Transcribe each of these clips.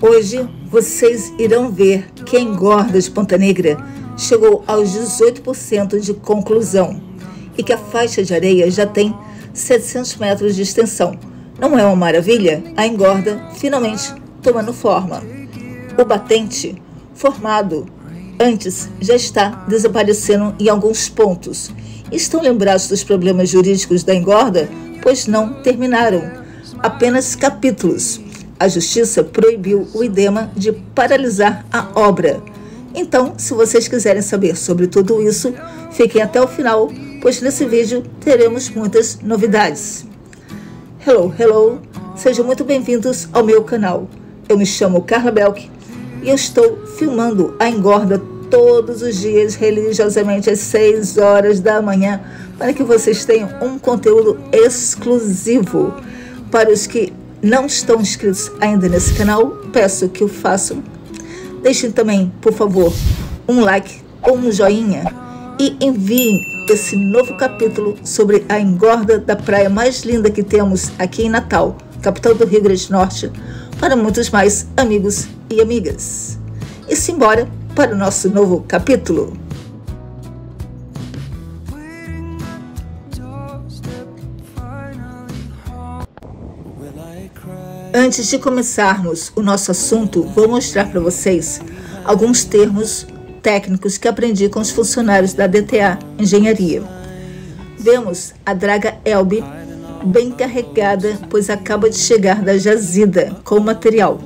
Hoje vocês irão ver que a engorda de Ponta Negra chegou aos 18% de conclusão e que a faixa de areia já tem 700 metros de extensão. Não é uma maravilha? A engorda finalmente tomando forma. O batente, formado antes, já está desaparecendo em alguns pontos. Estão lembrados dos problemas jurídicos da engorda? Pois não terminaram. Apenas capítulos. A justiça proibiu o IDEMA de paralisar a obra. Então, se vocês quiserem saber sobre tudo isso, fiquem até o final, pois nesse vídeo teremos muitas novidades. Hello, hello! Sejam muito bem-vindos ao meu canal. Eu me chamo Carla Belk e eu estou filmando a engorda todos os dias, religiosamente, às 6 horas da manhã, para que vocês tenham um conteúdo exclusivo. Para os que não estão inscritos ainda nesse canal, peço que o façam. Deixem também, por favor, um like ou um joinha e enviem esse novo capítulo sobre a engorda da praia mais linda que temos aqui em Natal, capital do Rio Grande do Norte, para muitos mais amigos e amigas. E simbora para o nosso novo capítulo. Antes de começarmos o nosso assunto, vou mostrar para vocês alguns termos técnicos que aprendi com os funcionários da DTA Engenharia. Vemos a draga Elbe bem carregada, pois acaba de chegar da jazida com material,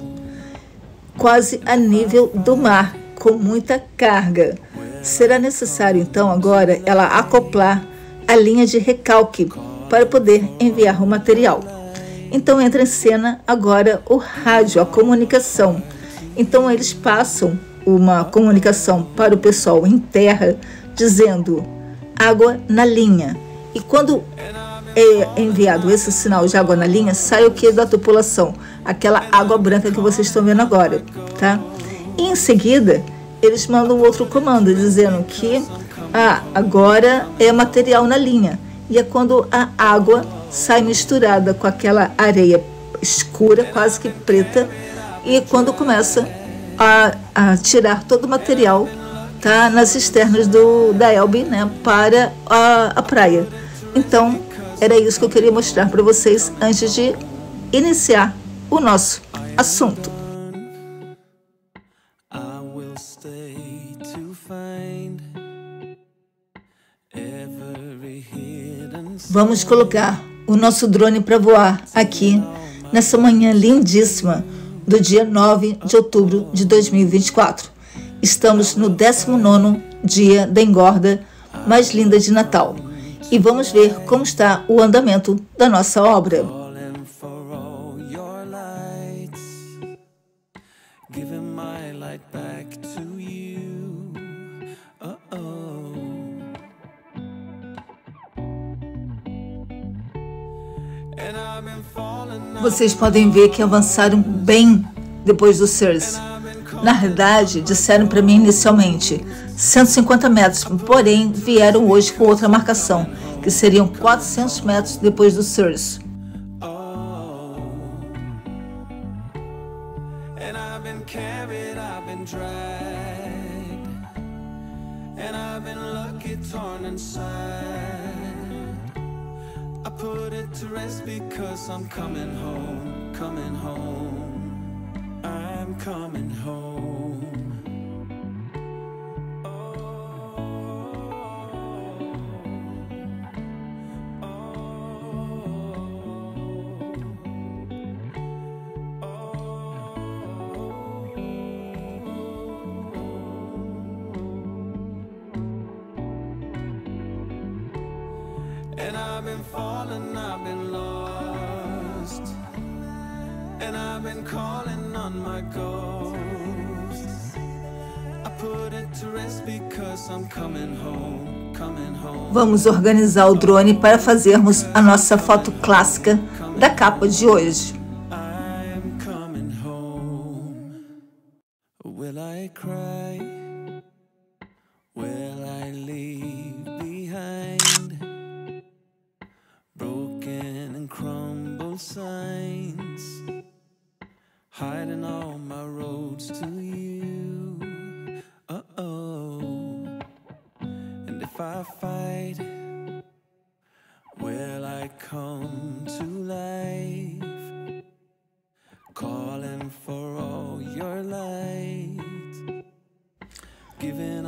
quase a nível do mar, com muita carga. Será necessário então agora ela acoplar a linha de recalque para poder enviar o material. Então entra em cena agora o rádio, a comunicação. Então eles passam uma comunicação para o pessoal em terra dizendo água na linha. E quando é enviado esse sinal de água na linha, sai o que da tripulação? Aquela água branca que vocês estão vendo agora, tá? E em seguida, eles mandam outro comando dizendo que ah, agora é material na linha. E é quando a água sai misturada com aquela areia escura, quase que preta, e quando começa a, a tirar todo o material tá, nas cisternas do, da Elbe né, para a, a praia. Então, era isso que eu queria mostrar para vocês antes de iniciar o nosso assunto. Vamos colocar o nosso drone para voar aqui nessa manhã lindíssima do dia 9 de outubro de 2024. Estamos no 19 dia da engorda mais linda de Natal e vamos ver como está o andamento da nossa obra. Vocês podem ver que avançaram bem depois do CERS. Na realidade, disseram para mim inicialmente 150 metros, porém vieram hoje com outra marcação, que seriam 400 metros depois do Surs. Because I'm coming home, coming home. I'm coming home. And I've been calling on my ghost I put it to rest because I'm coming home, Vamos organizar o drone para fazermos a nossa foto clássica da capa de hoje. Guiding all my roads to you. Uh oh. And if I fight, will I come to life? Calling for all your light.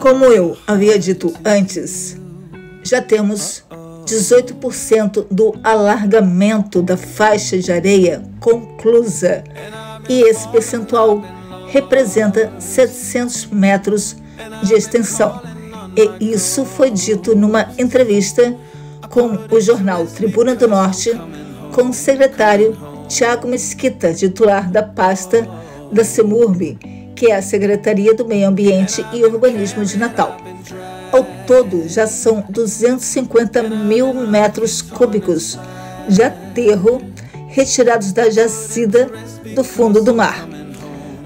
Como eu havia dito antes, já temos 18% do alargamento da faixa de areia conclusa e esse percentual representa 700 metros de extensão. E isso foi dito numa entrevista com o jornal Tribuna do Norte, com o secretário Tiago Mesquita, titular da pasta da CEMURB, que é a Secretaria do Meio Ambiente e Urbanismo de Natal. Ao todo, já são 250 mil metros cúbicos de aterro retirados da jazida do fundo do mar.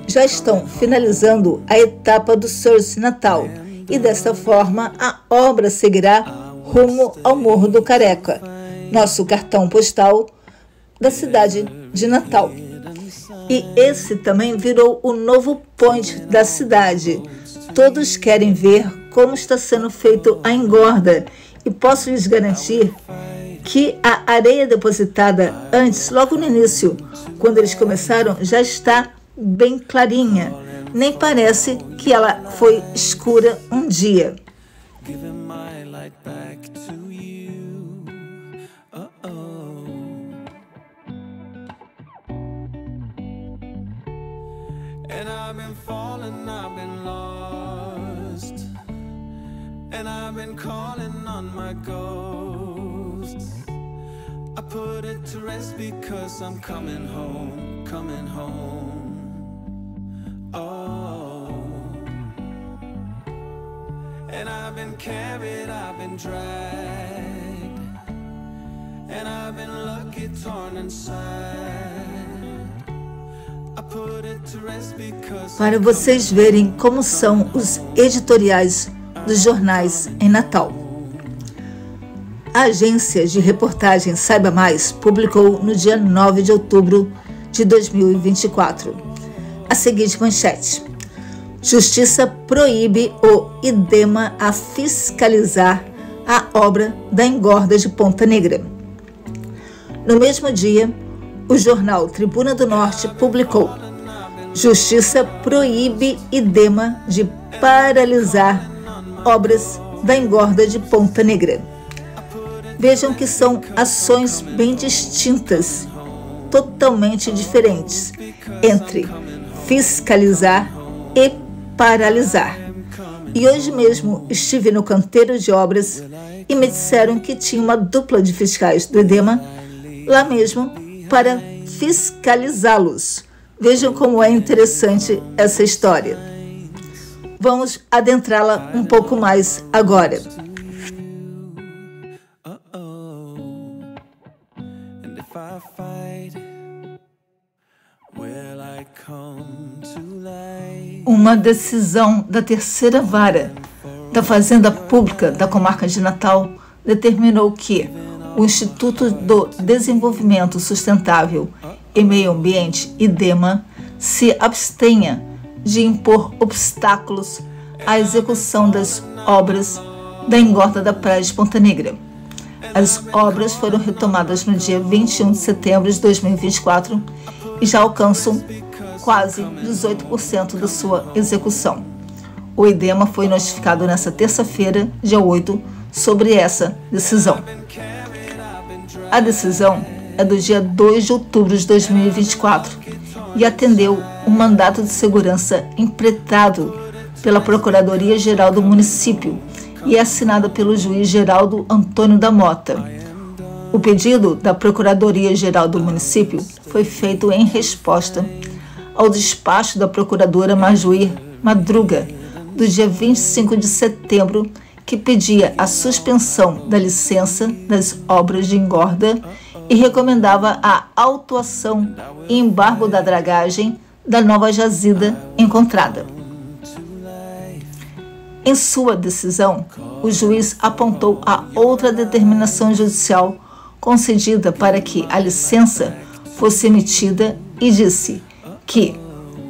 Já estão finalizando a etapa do Source Natal e, desta forma, a obra seguirá rumo ao Morro do Careca, nosso cartão postal da cidade de Natal. E esse também virou o novo point da cidade. Todos querem ver como está sendo feito a engorda e posso lhes garantir que a areia depositada antes, logo no início, quando eles começaram, já está bem clarinha. Nem parece que ela foi escura um dia. And I've been falling, I've been lost. And I've been calling on my ghosts. I put it to rest because I'm coming home, coming home. Oh. And I've been carried, I've been dragged. And I've been lucky torn inside. para vocês verem como são os editoriais dos jornais em Natal. A agência de reportagem Saiba Mais publicou no dia 9 de outubro de 2024 a seguinte manchete: Justiça proíbe o IDEMA a fiscalizar a obra da engorda de Ponta Negra. No mesmo dia, o jornal Tribuna do Norte publicou: Justiça proíbe IDEMA de paralisar obras da engorda de Ponta Negra. Vejam que são ações bem distintas, totalmente diferentes entre fiscalizar e paralisar. E hoje mesmo estive no canteiro de obras e me disseram que tinha uma dupla de fiscais do EDEMA lá mesmo para fiscalizá-los. Vejam como é interessante essa história. Vamos adentrá-la um pouco mais agora. Uma decisão da terceira vara da Fazenda Pública da Comarca de Natal determinou que o Instituto do Desenvolvimento Sustentável e Meio Ambiente, IDEMA, se abstenha de impor obstáculos à execução das obras da engorda da Praia de Ponta Negra. As obras foram retomadas no dia 21 de setembro de 2024 e já alcançam quase 18% da sua execução. O IDEMA foi notificado nesta terça-feira, dia 8, sobre essa decisão. A decisão é do dia 2 de outubro de 2024 e atendeu um mandato de segurança empretado pela Procuradoria-Geral do município e é assinada pelo juiz Geraldo Antônio da Mota. O pedido da Procuradoria-Geral do município foi feito em resposta ao despacho da procuradora Majuir Madruga, do dia 25 de setembro que pedia a suspensão da licença das obras de engorda e recomendava a autuação e embargo da dragagem da nova jazida encontrada. Em sua decisão, o juiz apontou a outra determinação judicial concedida para que a licença fosse emitida e disse que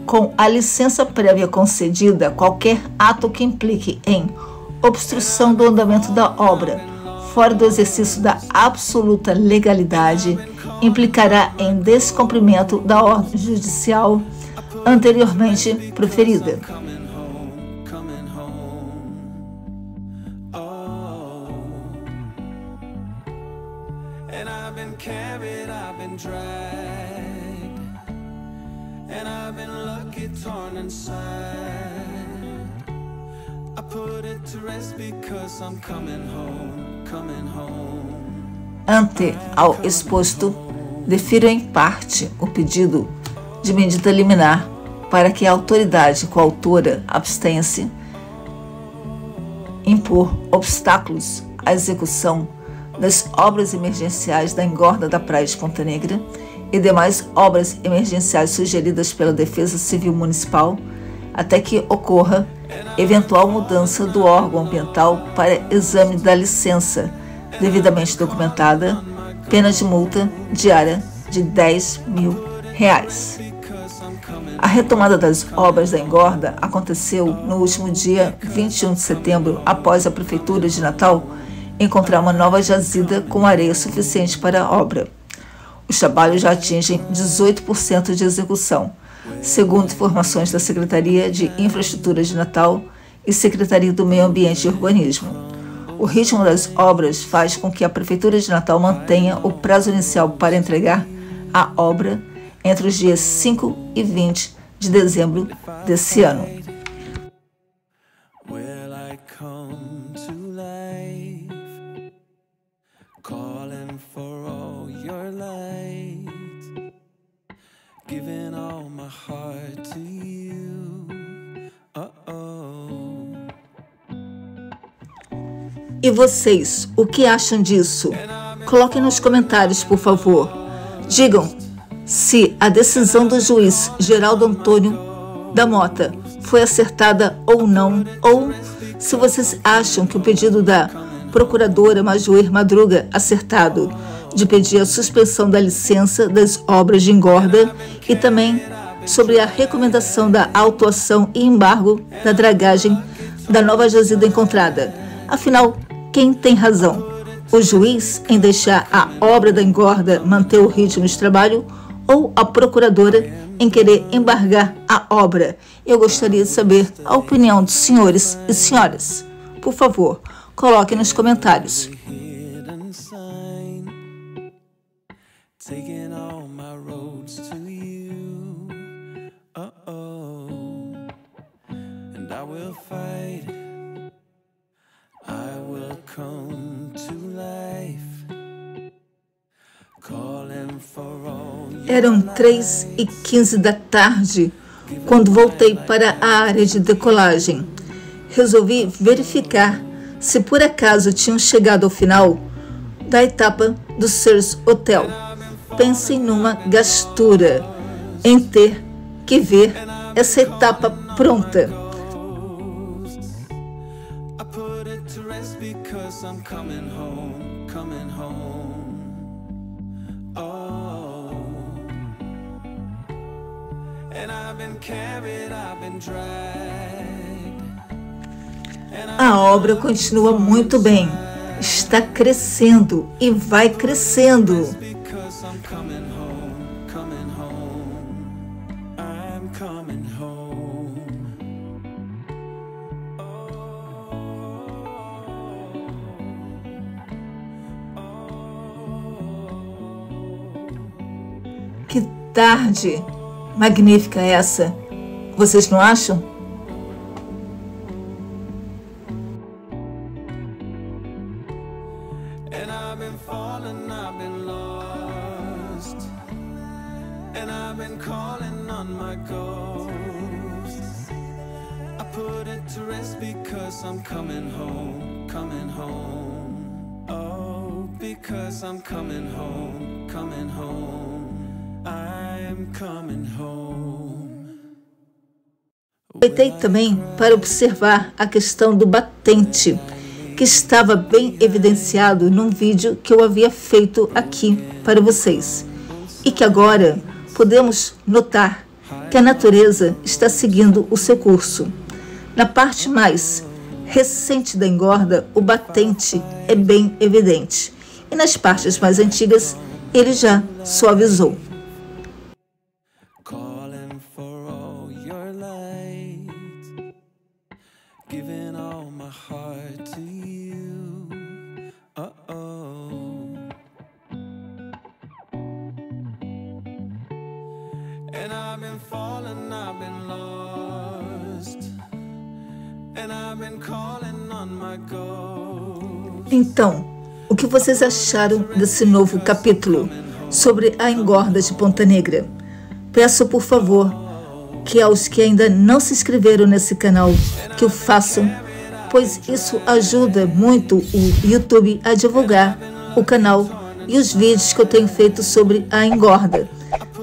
com a licença prévia concedida, qualquer ato que implique em obstrução do andamento da obra, fora do exercício da absoluta legalidade, implicará em descumprimento da ordem judicial anteriormente proferida. Ante ao exposto, defiro em parte o pedido de medida liminar para que a autoridade coautora abstenha-se impor obstáculos à execução das obras emergenciais da engorda da Praia de Ponta Negra e demais obras emergenciais sugeridas pela Defesa Civil Municipal até que ocorra eventual mudança do órgão ambiental para exame da licença devidamente documentada, pena de multa diária de 10 mil reais. A retomada das obras da engorda aconteceu no último dia 21 de setembro, após a Prefeitura de Natal encontrar uma nova jazida com areia suficiente para a obra. Os trabalhos já atingem 18% de execução, segundo informações da Secretaria de Infraestrutura de Natal e Secretaria do Meio Ambiente e Urbanismo. O ritmo das obras faz com que a Prefeitura de Natal mantenha o prazo inicial para entregar a obra entre os dias 5 e 20 de dezembro desse ano. E vocês, o que acham disso? Coloquem nos comentários, por favor. Digam se a decisão do juiz Geraldo Antônio da Mota foi acertada ou não, ou se vocês acham que o pedido da procuradora Majuir Madruga acertado de pedir a suspensão da licença das obras de engorda e também sobre a recomendação da autuação e embargo da dragagem da nova jazida encontrada. Afinal, quem tem razão? O juiz em deixar a obra da engorda manter o ritmo de trabalho ou a procuradora em querer embargar a obra. Eu gostaria de saber a opinião dos senhores e senhoras. Por favor, coloque nos comentários. Eram 3 e 15 da tarde quando voltei para a área de decolagem. Resolvi verificar se por acaso tinham chegado ao final da etapa do Sears Hotel. Pensem numa gastura em ter que ver essa etapa pronta. coming home, coming home. A obra continua muito bem, está crescendo e vai crescendo. Que tarde! Magnífica essa. Vocês não acham? Oh, because I'm coming home, coming home. Aproveitei também para observar a questão do batente, que estava bem evidenciado num vídeo que eu havia feito aqui para vocês, e que agora podemos notar que a natureza está seguindo o seu curso. Na parte mais recente da engorda, o batente é bem evidente, e nas partes mais antigas, ele já suavizou. Então, o que vocês acharam desse novo capítulo sobre a engorda de Ponta Negra? Peço, por favor, que aos que ainda não se inscreveram nesse canal, que o façam, pois isso ajuda muito o YouTube a divulgar o canal e os vídeos que eu tenho feito sobre a engorda.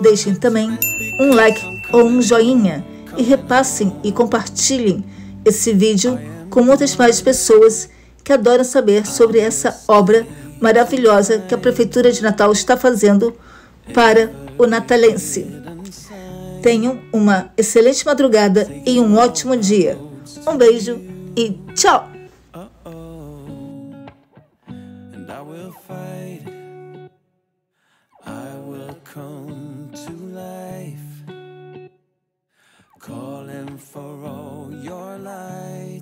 Deixem também um like ou um joinha e repassem e compartilhem esse vídeo com muitas mais pessoas que adora saber sobre essa obra maravilhosa que a Prefeitura de Natal está fazendo para o natalense. Tenham uma excelente madrugada e um ótimo dia. Um beijo e tchau! for all your life.